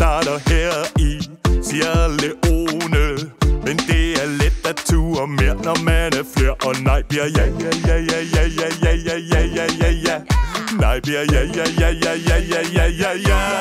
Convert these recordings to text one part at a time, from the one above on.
starter her i Sierra Leone Men det er let at ture mere, når man er flere Og nej bliver ja, ja, ja, ja, ja, ja, ja, ja, ja, ja, ja, ja Nej bliver ja, ja, ja, ja, ja, ja, ja, ja, ja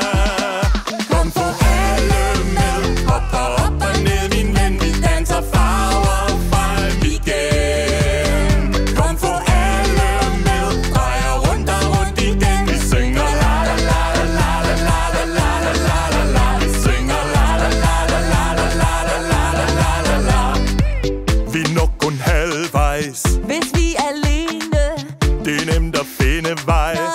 Bye.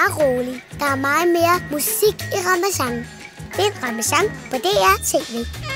meget rolig. Der er meget mere musik i Ramazan. Find Ramazan på DR TV.